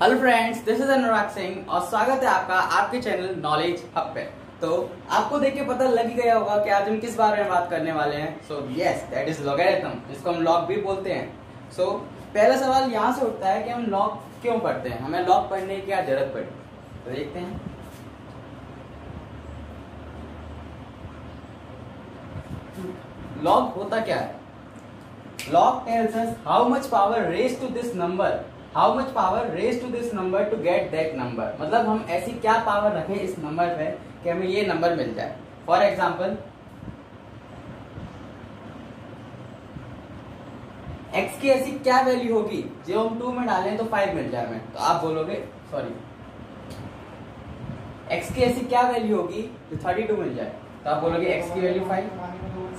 Hello friends this is Anurag Singh और स्वागत है आपका आपके चैनल नॉलेज हब पे। तो आपको देख के पता लग ही गया होगा कि आज हम किस बारे में बात करने वाले हैं। So yes that is logarithm जिसको हम लॉग भी बोलते हैं। सो so, पहला सवाल यहाँ से उठता है कि हम लॉग क्यों पढ़ते हैं? हमें लॉग पढ़ने की क्या ज़रूरत पड़ी? तो देखते हैं। लॉग होता क्या है? Tells us how much power raised to this number how much power raised to this number to get that number मतलब हम ऐसी क्या पावर रखें इस नंबर पे कि हमें ये नंबर मिल जाए? फॉर एग्ज़ाम्पल एक्स की ऐसी क्या वैल्यू होगी? जो हम टू में डालें तो फाइव मिल जाए हमें। तो आप बोलोगे सॉरी एक्स की ऐसी क्या वैल्यू होगी? जो थर्टी टू मिल जाए। तो आप बोलोगे एक्स की वैल्यू फाइव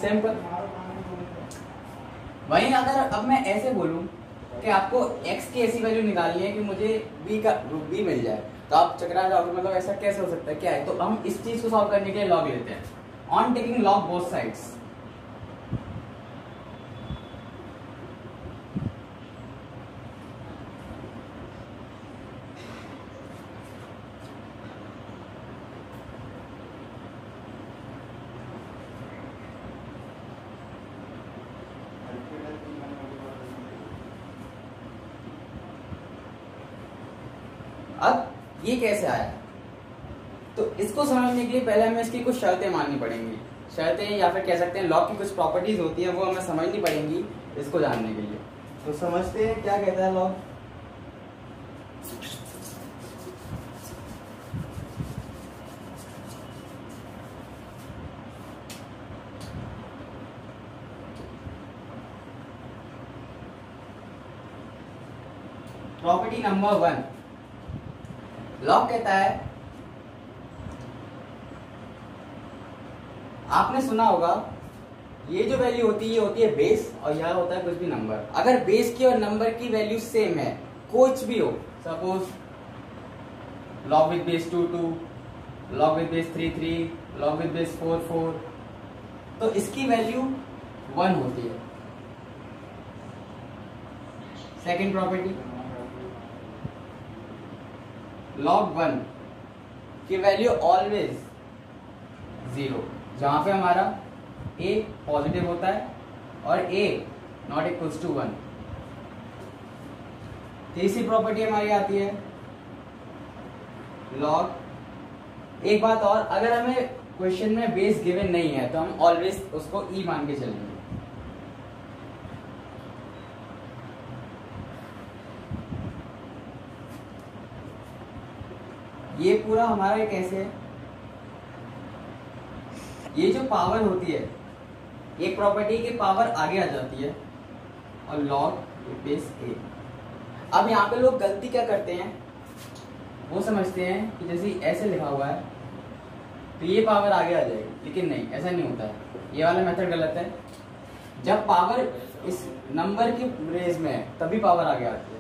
सिंपल वहीं अगर अब मैं ऐसे बोलूँ कि आपको एक्स की ऐसी वैल्यू निकालनी है कि मुझे बी का रूप बी मिल जाए। तो आप चक्रा जाओगे मतलब ऐसा कैसे हो सकता है? क्या है? तो हम इस चीज़ को सॉल्व करने के लिए लॉग लेते हैं। On taking log both sides अब ये कैसे आया? तो इसको समझने के लिए पहले हमें इसकी कुछ शर्तें माननी पड़ेंगी। शर्तें या फिर कह सकते हैं लॉ की कुछ प्रॉपर्टीज़ होती है, वो हमें समझनी पड़ेंगी इसको जानने के लिए। तो समझते हैं, क्या कहता है law property number one log कहता है, आपने सुना होगा, ये जो वैल्यू होती है, ये होती है बेस और यह होता है कुछ भी नंबर अगर बेस की और नंबर की वैल्यू सेम है, कुछ भी हो suppose log with base two two log with base three three log with base four four तो इसकी वैल्यू वन होती है. सेकेंड प्रॉपर्टी log वन की वैल्यू ऑलवेज ज़ीरो जहाँ पे हमारा a पॉजिटिव होता है और a not equals to one तीसरी प्रॉपर्टी हमारी आती है log. एक बात और, अगर हमें क्वेश्चन में बेस गिवन नहीं है तो हम ऑलवेज उसको e मान के चलेंगे। ये पूरा हमारा कैसे है। ये जो पावर होती है, एक प्रॉपर्टी की पावर आगे आ जाती है, और लॉग बेस ए अब यहाँ पे लोग गलती क्या करते हैं? वो समझते हैं कि जैसे ऐसे लिखा हुआ है तो ये पावर आगे आ जाएगी, लेकिन नहीं, ऐसा नहीं होता है। ये वाला मेथड गलत है। जब पावर इस नंबर की रेज में है, तभी पावर आगे आती है।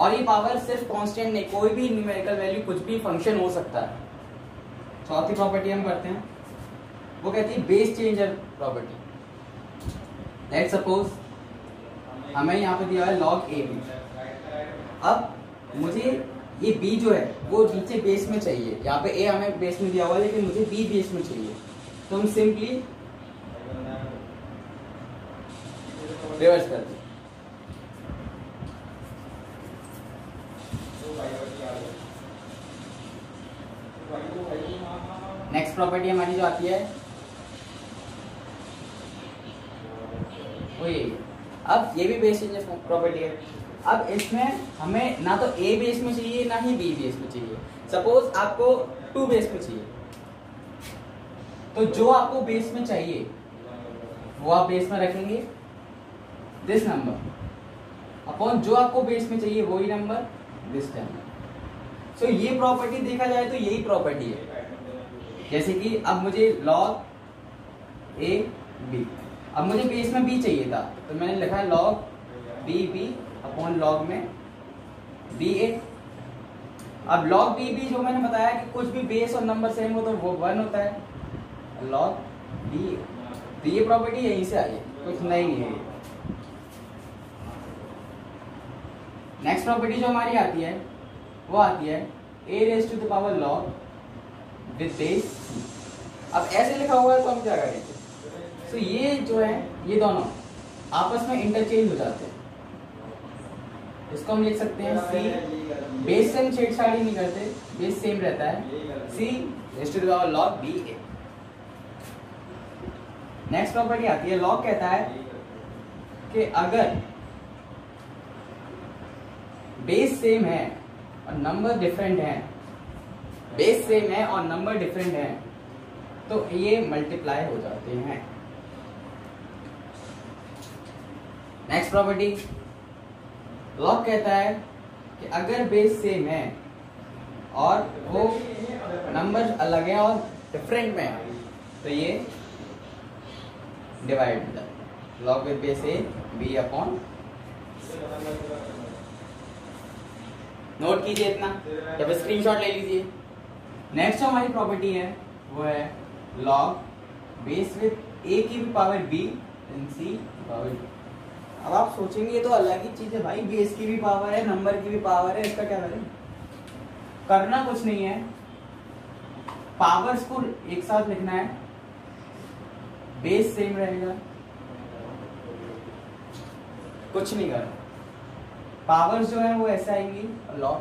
और ये पावर सिर्फ़ कांस्टेंट नहीं, कोई भी न्यूमेरिकल वैल्यू कुछ भी फ़ंक्शन हो सकता है। चौथी प्रॉपर्टी हम करते हैं। वो कहती है base changer property let suppose हमें यहाँ पे दिया है लॉग ए बी अब मुझे ये बी जो है, वो नीचे बेस में चाहिए। यहाँ पे ए हमें बेस में दिया हुआ है, लेकिन मुझे बी बेस में चाहिए। तो हम सिंपली रिवर्स करते नेक्स्ट प्रॉपर्टी हमारी जो आती है वो ये अब ये भी बेस चेंज प्रॉपर्टी है। अब इसमें हमें ना तो ए बेस में चाहिए, ना ही बी बेस में चाहिए। सपोज़ आपको टू बेस में चाहिए। तो जो आपको बेस में चाहिए, वो आप बेस में रखेंगे। दिस नंबर अपॉन जो आपको बेस में चाहिए, वही नंबर दिस सो ये प्रॉपर्टी देखा जाए तो यही प्रॉपर्टी है। जैसे कि अब मुझे लॉग ए बी अब मुझे बेस में बी चाहिए था। तो मैंने लिखा है log b b upon log में बी ए अब लॉग बी बी जो मैंने बताया कि कुछ भी बेस और नंबर सेम हो तो वो वन होता है। लॉग बी तो ये प्रॉपर्टी यहीं से आई कुछ नई नहीं है। नेक्स्ट प्रॉपर्टी जो हमारी आती है वो आती है a raise to the power log with अब ऐसे लिखा हुआ है तो हम क्या करेंगे so, ये जो है ये दोनों आपस में इंटरचेंज हो जाते हैं। इसको हम लिख सकते हैं सी बेस से हम छेड़छाड़ी नहीं करते बेस सेम रहता है। C raise to the power log b a next property आती है लॉग कहता है कि अगर बेस सेम है और नंबर डिफरेंट है। बेस सेम है और नंबर डिफरेंट है। तो ये मल्टीप्लाई हो जाते हैं। नेक्स्ट प्रॉपर्टी लॉग कहता है कि अगर बेस सेम है और वो नंबर अलग है और डिफरेंट में है तो ये divide log with base a b upon note कीजिए इतना। जब स्क्रीनशॉट ले लीजिए। नेक्स्ट हमारी प्रॉपर्टी है, वो है लॉग बेस विद ए की power b and c power अब आप सोचेंगे ये तो अलग ही चीज़ है भाई। बेस की भी पावर है नंबर की भी पावर है, इसका क्या करें करना कुछ नहीं है। पावर्स को एक साथ लिखना है। बेस सेम रहेगा। कुछ नहीं करना। पावर्स जो है वो ऐसे आएँगी? Lot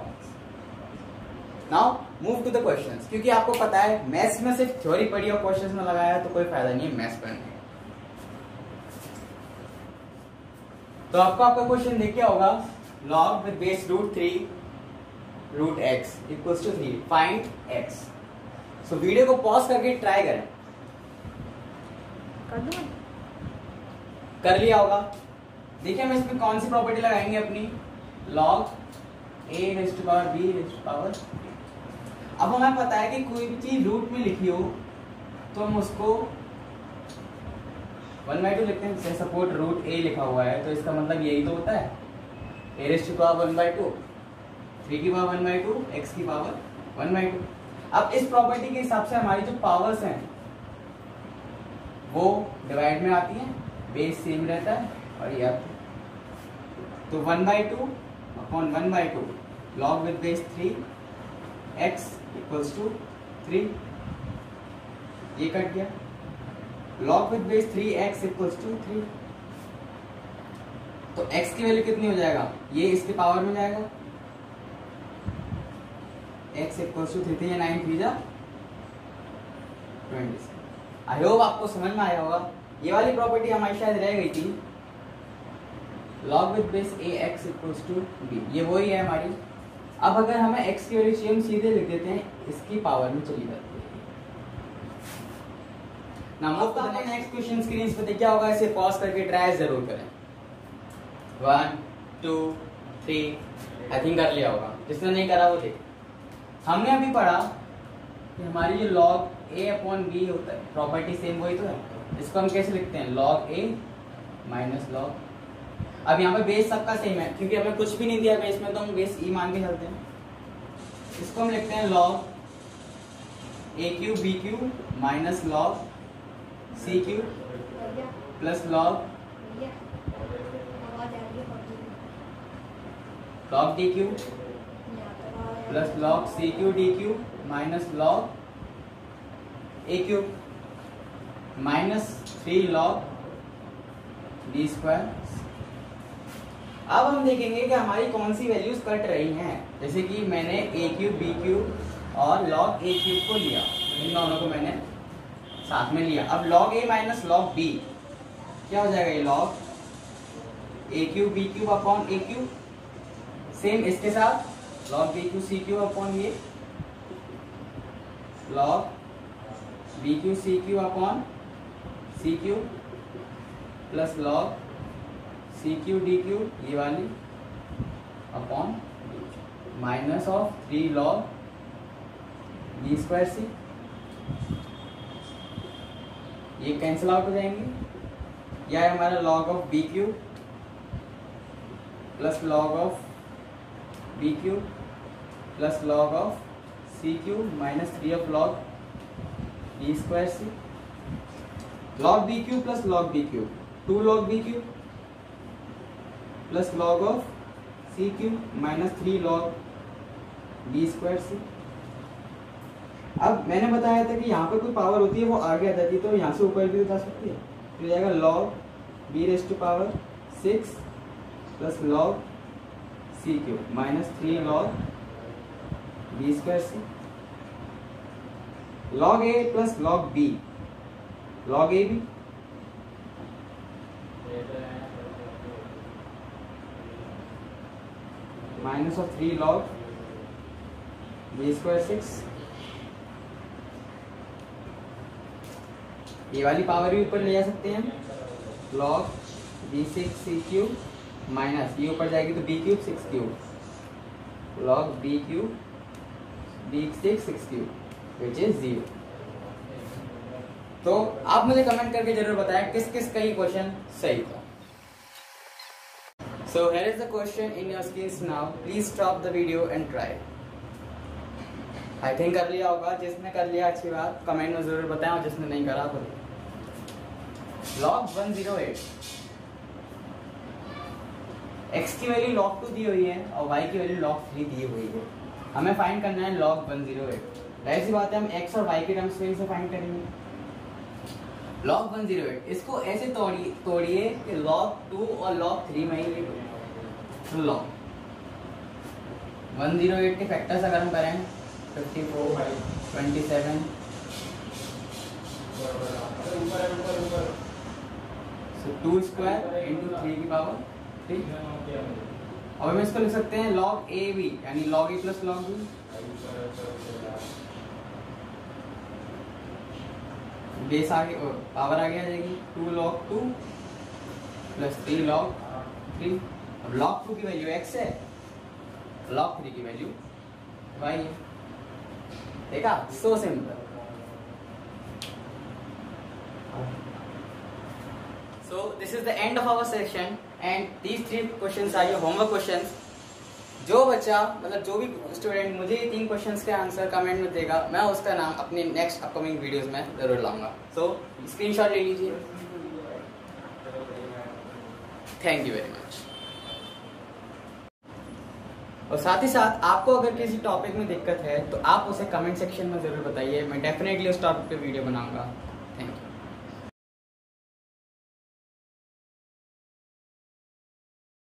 now move to the questions क्योंकि आपको पता है मैथ्स में सिर्फ़ थ्योरी पढ़ी और क्वेश्चंस में लगाया तो कोई फ़ायदा नहीं है मैथ्स पढ़ने तो आपको आपका क्वेश्चन देख क्या होगा? Log with base root three root x equals to three find x so video को पॉज करके ट्राई करें। कर कर लिया होगा। देखिए हम इसमें कौन सी प्रॉपर्टी लगाएँगे अपनी? Log a raise to power b raise to power अब हमें पता है कि कोई भी चीज़ रूट में लिखी हो तो हम उसको वन बाई टू लिखते हैं जैसे सपोर्ट रूट ए लिखा हुआ है तो इसका मतलब यही तो होता है। A raised to power one by two three की power one by two x की पावर वन बाई टू अब इस प्रॉपर्टी के हिसाब से हमारी जो पावर्स हैं, वो डिवाइड में आती हैं बेस सेम रहता है, और ये तो one by two upon one by two log with base three x equals to three ये कट गया log with base three x equals to three तो x की वैल्यू कितनी हो जाएगा? ये इसके पावर में जाएगा। X equals to three three nine three जा। ट्वेंटी आई होप आपको समझ में आया होगा। ये वाली प्रॉपर्टी हमारी शायद रह गई थी। Log with base a x equals to b ये वही है हमारी। अब अगर हमें x की वैल्यू चाहिए हम सीधे लिख देते हैं इसकी पावर में चली जाती है। नेक्स्ट क्वेश्चन स्क्रीन पे क्या होगा इसे पॉज करके ट्राई ज़रूर करें। One two three I think कर लिया होगा। जिसने नहीं करा वो देख। हमने अभी पढ़ा कि हमारी जो log a अपॉन बी होता है। प्रॉपर्टी सेम वही तो है। इसको हम कैसे लिखते हैं? Log a माइनस log अब यहाँ पे बेस सबका सेम है, क्योंकि हमें कुछ भी नहीं दिया बेस में तो हम बेस ई मान के चलते हैं। इसको हम लिखते हैं log a cube b cube minus log c cube plus log log d cube plus log c cube d cube minus log a cube minus three log d square अब हम देखेंगे कि हमारी कौन सी वैल्यूज़ कट रही हैं। जैसे कि मैंने ए क्यू बी क्यूब और लॉग ए क्यूब को लिया। इन दोनों को मैंने साथ में लिया। अब log a minus log b क्या हो जाएगा ये log a cube b cube upon a cube same इसके साथ। Log b cube c cube upon ये। Log b cube c cube upon c cube plus log c cube d cube ये वाली upon minus of three log d square c ये cancel out हो जाएँगे। या हमारा log of b cube plus log of b cube plus log of c cube minus three of log d square c log b cube plus log b cube two log b cube plus log of c cube minus three log b square c अब मैंने बताया था कि यहाँ पर कोई power होती है, वो आगे आ जाती है तो यहाँ से ऊपर भी उठा सकती है। तो जाएगा log b raise to power six plus log c cube minus three log b square c log a plus log b log a b minus of three log b square six ये वाली power भी ऊपर ले जा सकते हैं log b six c cube minus ये ऊपर जाएगी तो b cube six cube log b cube b six six cube which is zero तो आप मुझे कमेंट करके ज़रूर बताएँ किस किस का ये क्वेश्चन सही था। So, here is the question in your skills now. Please stop the video and try. I think कर लिया होगा, जिसने कर लिया, अच्छी बात। कमेंट में ज़रूर बताएँ और जिसने नहीं करा तो लॉग 108 x की वैल्यू लॉग टू दी हुई है और y की वैल्यू लॉग थ्री दी हुई है। हमें फाइंड करना है लॉग 108 ऐसी बात है, हम x और y के टर्म्स में इसे फाइंड करेंगे। लॉग 108 इसको ऐसे तोड़िए तोड़िए कि लॉग टू और लॉग थ्री में ही लॉग 108 के फैक्टर्स अगर हम करें 54 27 so two square into three की पावर थ्री अब हम इसको लिख सकते हैं लॉग ए बी यानी log a plus log b base आगे पावर आगे आ जाएगी two log two plus three log three अब लॉग टू की वैल्यू एक्स है लॉग थ्री की वैल्यू वाई है देखा so simple so this is the end of our section and these three questions are your homework questions जो बच्चा मतलब जो भी स्टूडेंट मुझे ये तीन क्वेश्चंस के आंसर कमेंट में देगा मैं उसका नाम अपने नेक्स्ट अपकमिंग वीडियोस में ज़रूर लाऊँगा। सो so, स्क्रीनशॉट ले लीजिए। थैंक यू वेरी मच और साथ ही साथ आपको अगर किसी टॉपिक में दिक्कत है तो आप उसे कमेंट सेक्शन में ज़रूर बताइए। मैं डेफिनेटली उस टॉपिक पे वीडियो बनाऊँगा।